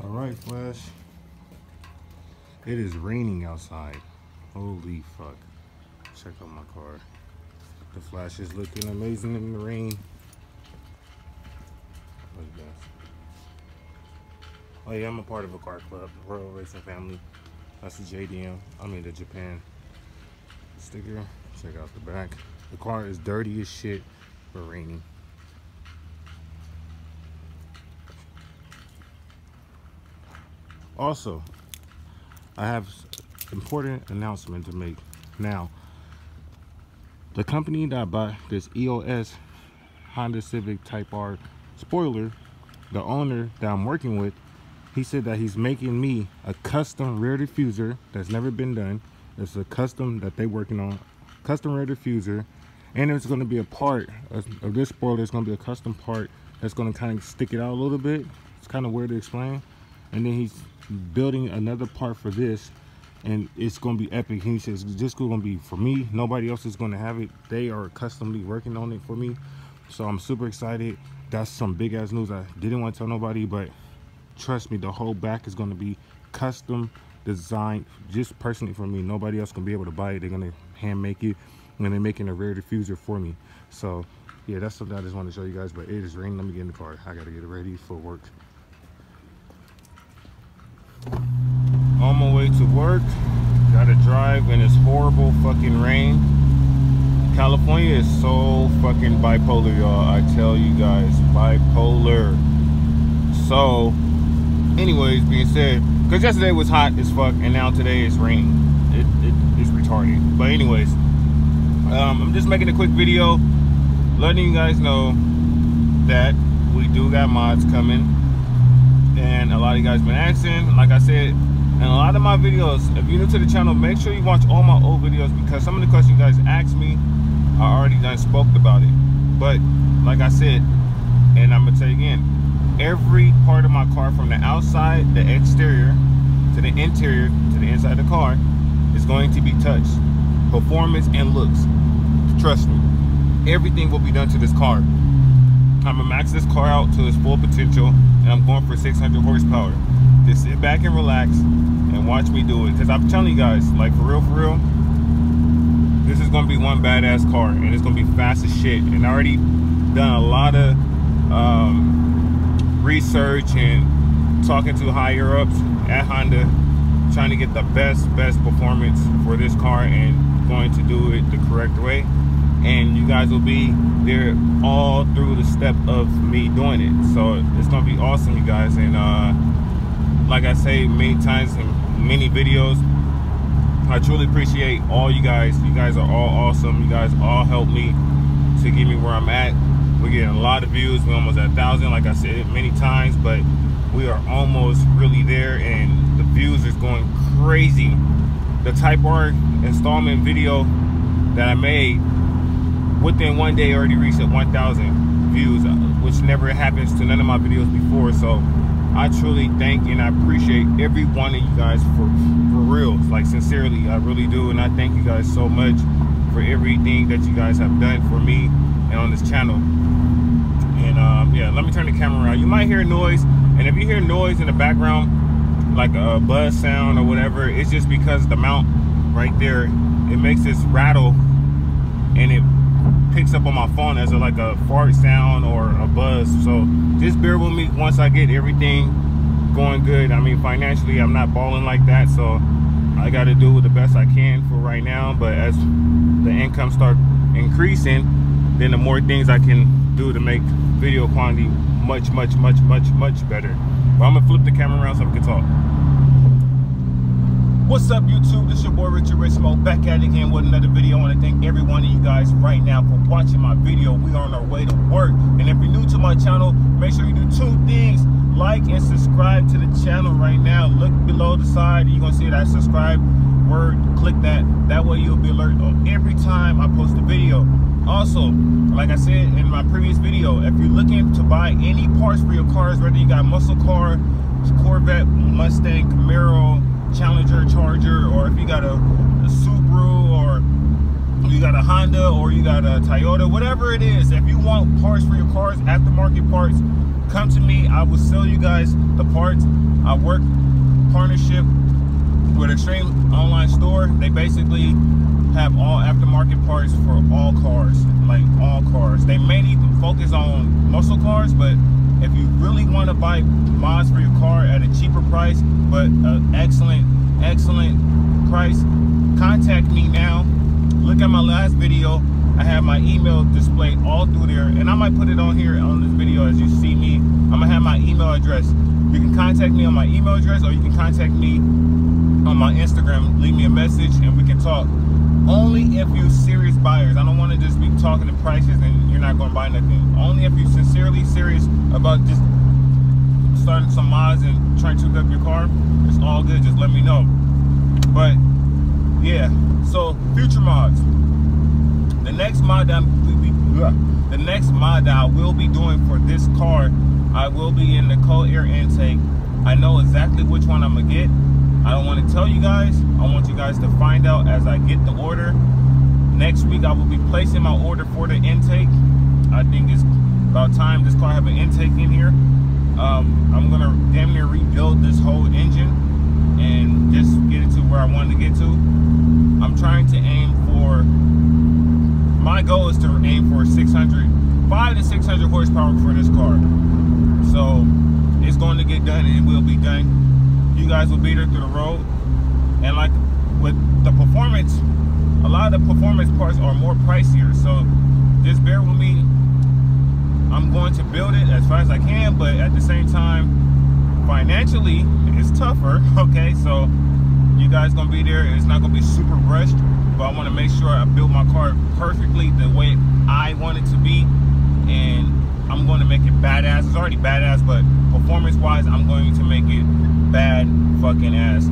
All right, Flash. It is raining outside. Holy fuck. Check out my car. The Flash is looking amazing in the rain. Oh yeah, I'm a part of a car club, Royal Racing Family. That's the JDM. I mean the Japan sticker. Check out the back. The car is dirty as shit, but raining. Also, I have important announcement to make now. The company that bought this EOS Honda Civic Type R spoiler, the owner that I'm working with, he said that he's making me a custom rear diffuser that's never been done. It's a custom that they're working on, custom rear diffuser, and it's going to be a part of, this spoiler. It's going to be a custom part that's going to kind of stick it out a little bit. It's kind of weird to explain. And then he's building another part for this and it's gonna be epic. He says this is gonna be for me. Nobody else is gonna have it. They are customly working on it for me. So i'm super excited. That's some big ass news. I didn't want to tell nobody but trust me the whole back is gonna be custom designed just personally for me. Nobody else can be able to buy it. They're gonna hand make it and they're making a rear diffuser for me. So yeah that's something i just want to show you guys but it is raining. Let me get in the car. I gotta get it ready for work on my way to work gotta drive in this horrible fucking rain. California is so fucking bipolar y'all i tell you guys. Bipolar. So anyways being said because yesterday was hot as fuck and now today is raining it, it is retarded. But anyways um, i'm just making a quick video letting you guys know that we do got mods coming and a lot of you guys been asking. Like i said in a lot of my videos if you're new to the channel make sure you watch all my old videos because some of the questions you guys asked me i already done spoke about it. But like i said and i'm gonna tell you again every part of my car from the outside the exterior to the interior to the inside of the car is going to be touched. Performance and looks. Trust me. Everything will be done to this car i'm gonna max this car out to its full potential and i'm going for 600 horsepower. Just sit back and relax and watch me do it. Because i'm telling you guys like for real for real this is to be one badass car and it's to be fast as shit. And i already done a lot of um, research and talking to higher ups at honda trying to get the best best performance for this car and going to do it the correct way and you guys will be there all through the step of me doing it so it's gonna be awesome you guys and uh like I say many times in many videos, I truly appreciate all you guys. You guys are all awesome. You guys all help me to get me where I'm at. We're getting a lot of views. We're almost at a thousand, like I said many times, but we are almost really there and the views is going crazy. The Type R installment video that I made within one day already reached 1,000 views, which never happens to none of my videos before. So I truly thank and I appreciate every one of you guys for for real, like sincerely, I really do, and I thank you guys so much for everything that you guys have done for me and on this channel. And um, yeah, let me turn the camera around. You might hear noise, and if you hear noise in the background, like a buzz sound or whatever, it's just because the mount right there, it makes this rattle, and it picks up on my phone as a, like a fart sound or a buzz. So just bear with me once I get everything going good. I mean, financially, I'm not balling like that. So I got to do the best I can for right now. But as the income start increasing, then the more things I can do to make video quality much, much, much, much, much better. But I'm to flip the camera around so we can talk. What's up YouTube? This is your boy Richard Richmo back at it again with another video. I want to thank every one of you guys right now for watching my video. We are on our way to work. And if you're new to my channel, make sure you do two things. Like and subscribe to the channel right now. Look below the side. You're going to see that subscribe word. Click that. That way you'll be alerted on every time I post a video. Also, like I said in my previous video, if you're looking to buy any parts for your cars, whether you got muscle car, Corvette, Mustang, Camaro, Challenger, Charger, or if you got a, a Subaru, or you got a Honda, or you got a Toyota, whatever it is, if you want parts for your cars, aftermarket parts, come to me. I will sell you guys the parts. I work partnership with Extreme Online Store. They basically have all aftermarket parts for all cars, like all cars. They mainly focus on muscle cars, but really want to buy mods for your car at a cheaper price, but an excellent, excellent price, contact me now. Look at my last video. I have my email displayed all through there, and I might put it on here on this video as you see me. I'm gonna have my email address. You can contact me on my email address, or you can contact me on my Instagram. Leave me a message, and we can talk. Only if you're serious buyers. I don't want to just be talking the prices and you're not gonna buy nothing. Only if you're sincerely serious about just starting some mods and trying to hook up your car. It's all good. Just let me know. But yeah, so future mods. The next mod that the next mod that I will be doing for this car, I will be in the cold air intake. I know exactly which one I'm gonna get. I don't want to tell you guys. I want you guys to find out as I get the order. Next week I will be placing my order for the intake. I think it's about time this car have an intake in here. Um, I'm gonna damn near rebuild this whole engine and just get it to where I wanted to get to. I'm trying to aim for, my goal is to aim for 600, five to 600 horsepower for this car. So it's going to get done and it will be done. You guys will be there through the road. And like with the performance, a lot of the performance parts are more pricier. So just bear with me. I'm going to build it as fast as I can, but at the same time, financially, it's tougher. Okay, so you guys gonna be there. It's not gonna be super rushed, but I want to make sure I build my car perfectly the way I want it to be, and I'm going to make it badass. It's already badass, but performance-wise, I'm going to make it bad fucking ass.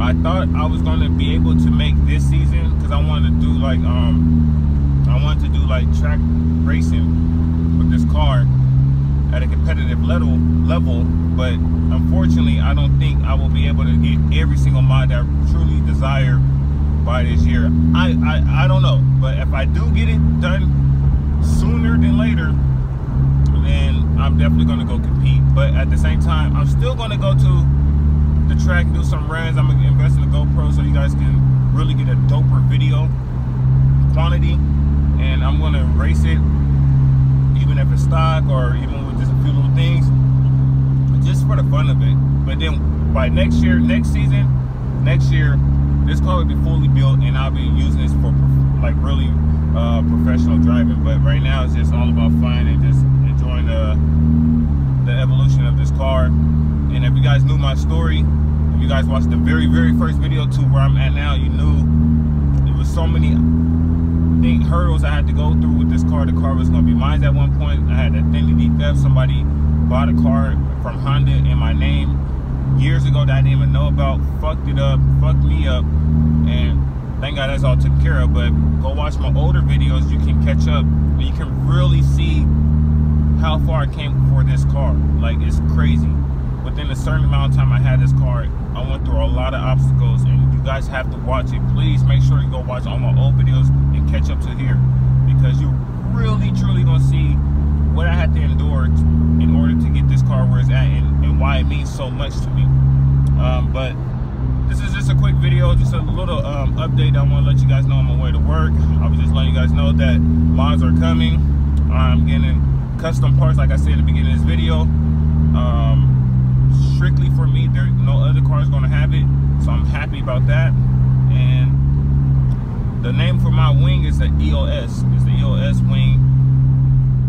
I thought I was going to be able to make this season because I wanted to do like um I wanted to do like track racing with this car at a competitive level level but unfortunately I don't think I will be able to get every single mod that I truly desire by this year I, I I don't know but if I do get it done sooner than later then I'm definitely gonna go compete but at the same time I'm still gonna go to the track do some runs I'm gonna invest in a GoPro so you guys can really get a doper video quantity and I'm gonna race it even if it's stock or even with just a few little things just for the fun of it. But then by next year next season next year this car will be fully built and I'll be using this for like really uh, professional driving. But right now it's just all about fun and just enjoying the the evolution of this car and if you guys knew my story if you guys watched the very very first video to where I'm at now you knew there was so many thing, hurdles I had to go through with this car the car was going to be mine at one point I had identity theft somebody bought a car from Honda in my name years ago that I didn't even know about, fucked it up, fucked me up, and thank God that's all taken care of. But go watch my older videos, you can catch up, and you can really see how far I came for this car. Like, it's crazy. Within a certain amount of time I had this car, I went through a lot of obstacles, and you guys have to watch it. Please make sure you go watch all my old videos and catch up to here, because you're really, truly gonna see what I had to endure in order to get this car where it's at and, and why it means so much to me. Um, but this is just a quick video, just a little um, update. I want to let you guys know on my way to work. I was just letting you guys know that mods are coming. I'm getting custom parts, like I said in the beginning of this video. Um, strictly for me, there no other car is going to have it, so I'm happy about that. And the name for my wing is the EOS. It's the EOS wing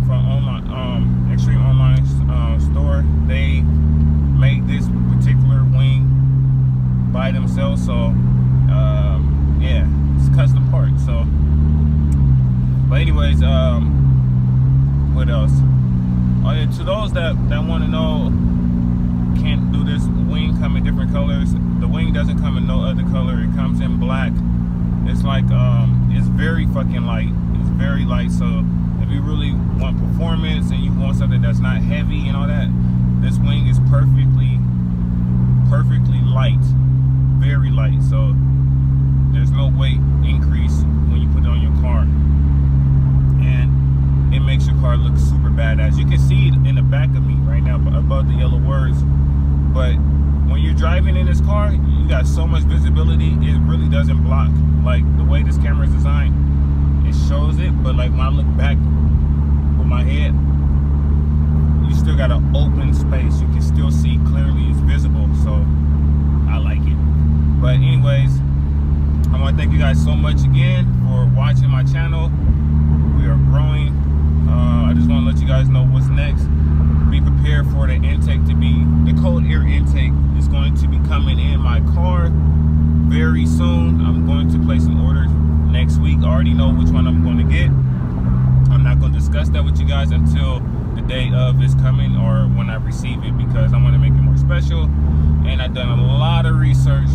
from online um, Extreme Online uh, Store. They made this particular wing by themselves, so um, yeah, it's custom part. So, but anyways, um, what else? Oh yeah, to those that that want to know, can't do this wing come in different colors. The wing doesn't come in no other color. It comes in black. It's like um, it's very fucking light. It's very light. So if you really want performance and you want something that's not heavy and all that, this wing is perfectly, perfectly light, very light. So there's no weight increase when you put it on your car. And it makes your car look super badass. You can see it in the back of me right now above the yellow words. But when you're driving in this car, you got so much visibility, it really doesn't block. Like the way this camera is designed, it shows it, but like when I look back with my head, you still got an open space. You can still see clearly, it's visible. So I like it. But anyways, I want to thank you guys so much again for watching my channel. We are growing. Uh, I just want to let you guys know what's next. Be prepared for the intake to be, the cold air intake is going to be coming in my car very soon. I'm going to place an order next week. I already know which one I'm going to get. I'm not going to discuss that with you guys until the day of is coming or when I receive it because I want to make it more special. And I've done a lot of research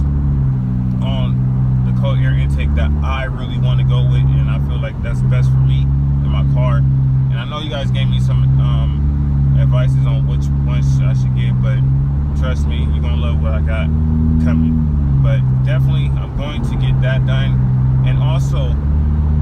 on the cold air intake that I really want to go with and I feel like that's best for me in my car. And I know you guys gave me some um, advices on which ones I should get, but trust me, you're gonna love what I got coming. But definitely, I'm going to get that done. And also,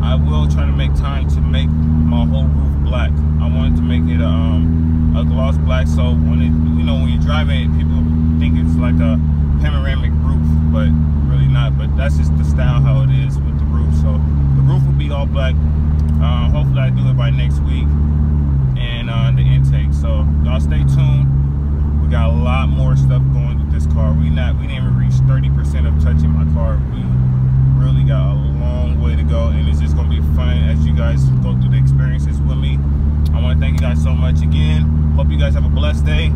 I will try to make time to make my whole roof black. I wanted to make it um, a gloss black, so when it, you know, when you're driving people think it's like a panoramic roof, but really not. But that's just the style how it is with the roof. So the roof will be all black. Uh, hopefully, I do it by next week and uh, the intake. So y'all stay tuned We got a lot more stuff going with this car. We not we didn't even reach 30% of touching my car. We really got a long way to go and it's just gonna be fun as you guys go through the experiences with me. I wanna thank you guys so much again. Hope you guys have a blessed day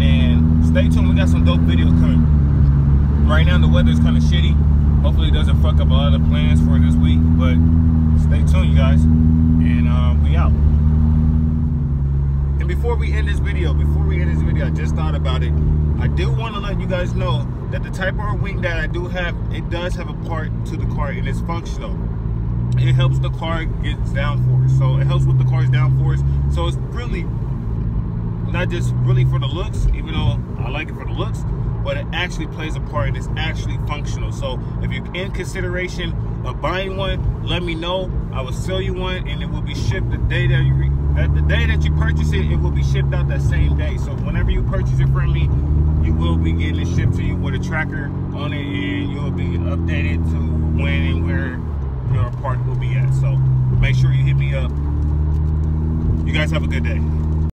and stay tuned. We got some dope videos coming. Right now the weather's kind of shitty. Hopefully it doesn't fuck up a lot of the plans for this week, but stay tuned you guys and. And before we end this video, before we end this video, I just thought about it. I do want to let you guys know that the Type R wing that I do have, it does have a part to the car and it's functional. It helps the car get downforce. So it helps with the car's downforce. So it's really not just really for the looks, even though I like it for the looks, but it actually plays a part and it's actually functional. So if you're in consideration of buying one, let me know. I will sell you one and it will be shipped the day that you that the day that you purchase it, it will be shipped out that same day. So whenever you purchase it from me, you will be getting it shipped to you with a tracker on it and you'll be updated to when and where your part will be at. So make sure you hit me up. You guys have a good day.